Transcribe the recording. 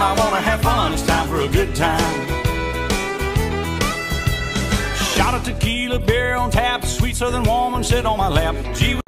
have fun, it's time for a good time. Shot of tequila, beer on tap, sweet southern woman sit on my lap. Gee,